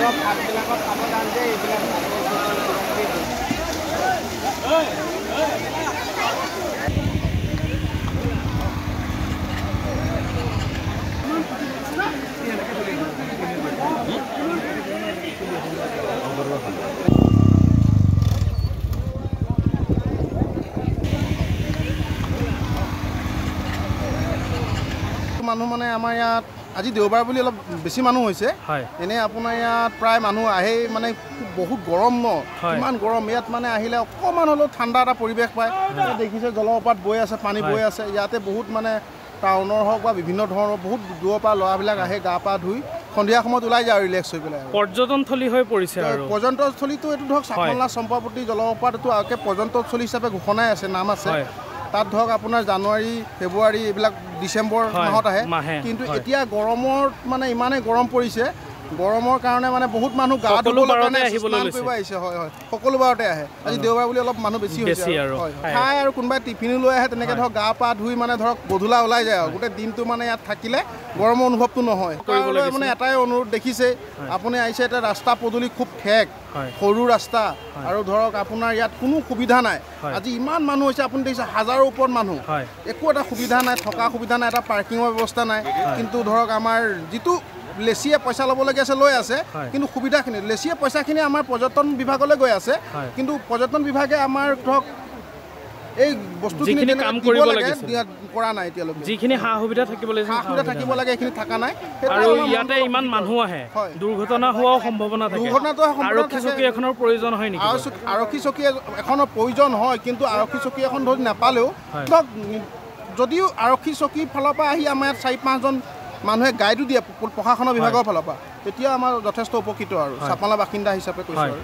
অলপ হাতবিলাকত সাৱধান যে এইবিলাক চাকৰি চাকৰি কিবা কিবি মানুহ মানে আমাৰ ইয়াত আজি দেওবাৰ বুলি অলপ বেছি মানুহ হৈছে। এনেই আপোনাৰ ইয়াত প্ৰায় মানুহ আহেই মানে বহুত গৰম ন। ইমান গৰম? ইয়াত মানে আহিলে অকণমান হ'লেও ঠাণ্ডা এটা পৰিৱেশ পায়। দেখিছে জলপ্ৰপাত বৈ আছে পানী বৈ। আছে। ইয়াতে বহুত মানে টাউনৰ হওক বা বিভিন্ন ধৰণৰ বহুত দূৰৰ পৰা ল'ৰাবিলাক আহে গা পা ধুই সন্ধিয়া সময়ত ওলাই যায় ৰিলেক্স হৈ পেলাই আৰু। পৰ্যটনথলী হৈ পৰিছে পৰ্যটনস্থলীটো এইটো ধৰক চাফলা চম্পাৱতী জলপ্ৰপাত এইটো আগে পৰ্যটনস্থলী হিচাপে ঘোষণাই আছে নাম আছে। তাত ধৰক আপোনাৰ জানুৱাৰী ফেব্ৰুৱাৰী এইবিলাক ডিচেম্বৰ মাহত আহে কিন্তু। এতিয়া গৰমত মানে ইমানেই গৰম পৰিছে গৰমৰ কাৰণে মানে বহুত মানুহ গা ধুবলৈ কাৰণে আহিবলৈ। কৰিব আহিছে হয় হয়। সকলো বাৰতে আহে। আজি দেওবাৰ বুলি অলপ মানুহ বেছি হৈছে আৰু। খাই আৰু কোনোবাই টিফিনো লৈ আহে তেনেকৈ। ধৰক গা পা ধুই মানে ধৰক গধূলা ওলাই যায় আৰু। গোটেই দিনটো মানে ইয়াত থাকিলে গৰমৰ অনুভৱটো নহয়। কৰিব চৰকাৰলৈ লাগিছিল। মানে এটাই অনুৰোধ দেখিছে আপুনি আহিছে এতিয়া ৰাস্তা পদূলি খুব ঠেক। সৰু ৰাস্তা আৰু ধৰক আপোনাৰ ইয়াত কোনো সুবিধা নাই। আজি ইমান মানুহ হৈছে আপুনি দেখিছে হাজাৰৰ ওপৰত মানুহ। একো এটা সুবিধা নাই থকা সুবিধা নাই এটা পাৰ্কিঙৰ ব্যৱস্থা নাই। কিন্তু ধৰক আমাৰ যিটো লেচিয়ে পইচা ল'বলগীয়া আছে লৈ আছে। কিন্তু সুবিধাখিনি লেচিয়ে পইচাখিনি আমাৰ পৰ্যটন বিভাগলৈ গৈ আছে। কিন্তু পৰ্যটন বিভাগে আমাৰ ধৰক এই বস্তুখিনি কাম কৰিব লাগে, কৰা নাই এতিয়ালৈকে যিখিনি সা সুবিধা থাকিব লাগিছিল সা সুবিধা থাকিব। লাগে এইখিনি থকা নাই আৰু ইয়াতে ইমান মানুহ আহে। দুৰ্ঘটনা হোৱাও সম্ভাৱনা থাকে দুৰ্ঘটনাটো আৰক্ষী। চকী এখনৰ প্ৰয়োজন হয় নেকি আৰক্ষী চকী এখনৰ প্ৰয়োজন হয় কিন্তু আৰক্ষী চকী এখন ধৰি নাপালেও। ধৰক যদিও আৰক্ষী চকীৰ ফালৰ পৰা আহি আমাৰ ইয়াত চাৰি পাঁচজন মানুহে গাইডো দিয়ে প্ৰশাসনৰ বিভাগৰ ফালৰ পৰা। তেতিয়া আমাৰ যথেষ্ট উপকৃত আৰু। চাপালা বাসিন্দা হিচাপে কৈছোঁ আৰু।